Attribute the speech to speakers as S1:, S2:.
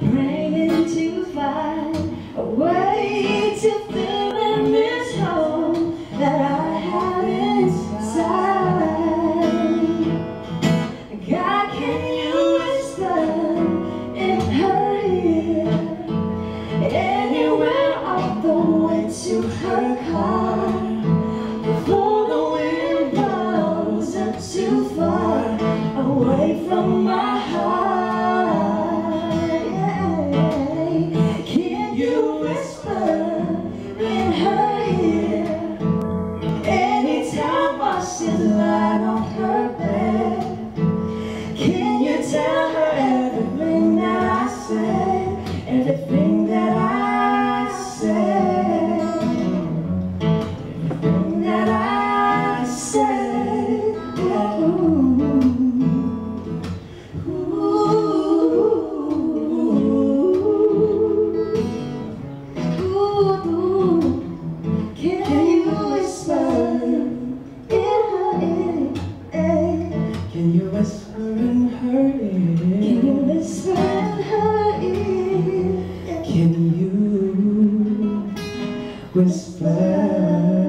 S1: praying to find a way to fill in this hole that I have inside. God, can you whisper in her anywhere off the way to her car?
S2: You whisper in her ear? Can you
S1: whisper in her ear?
S2: Can you whisper?